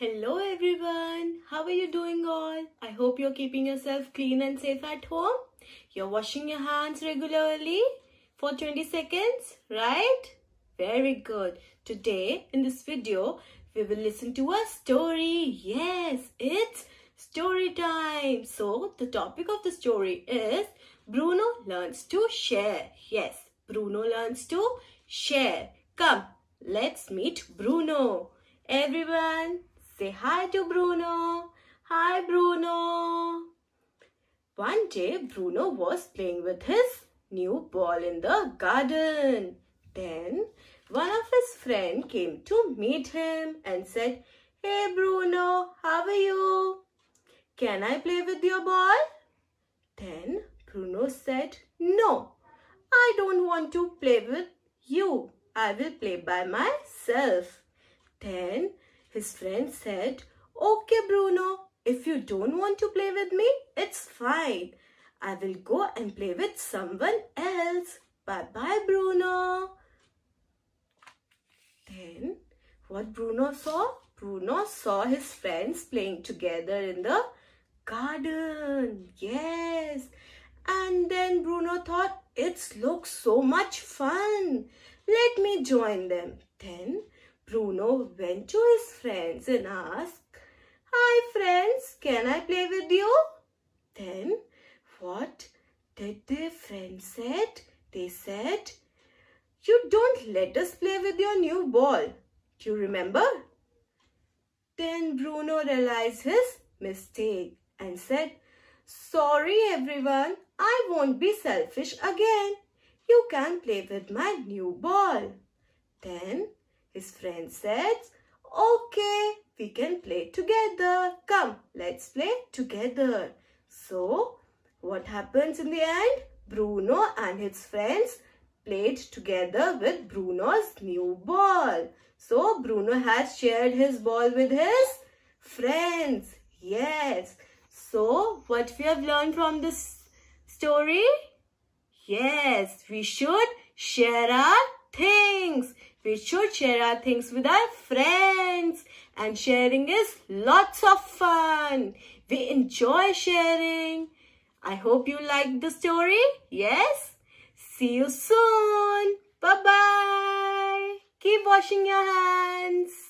Hello everyone, how are you doing all? I hope you're keeping yourself clean and safe at home. You're washing your hands regularly for 20 seconds, right? Very good. Today in this video, we will listen to a story. Yes, it's story time. So the topic of the story is Bruno learns to share. Yes, Bruno learns to share. Come, let's meet Bruno. Everyone, Say hi to Bruno. Hi, Bruno. One day, Bruno was playing with his new ball in the garden. Then, one of his friends came to meet him and said, Hey, Bruno, how are you? Can I play with your ball? Then, Bruno said, No, I don't want to play with you. I will play by myself. Then, his friend said, Okay, Bruno, if you don't want to play with me, it's fine. I will go and play with someone else. Bye-bye, Bruno. Then, what Bruno saw? Bruno saw his friends playing together in the garden. Yes. And then Bruno thought, it looks so much fun. Let me join them. Then Bruno went to his friends and asked, Hi friends, can I play with you? Then what did their friends said? They said, You don't let us play with your new ball. Do you remember? Then Bruno realized his mistake and said, Sorry everyone, I won't be selfish again. You can play with my new ball. Then his friend said, Okay, we can play together. Come, let's play together. So, what happens in the end? Bruno and his friends played together with Bruno's new ball. So, Bruno has shared his ball with his friends. Yes. So, what we have learned from this story? Yes, we should share our things. We should share our things with our friends. And sharing is lots of fun. We enjoy sharing. I hope you liked the story. Yes? See you soon. Bye-bye. Keep washing your hands.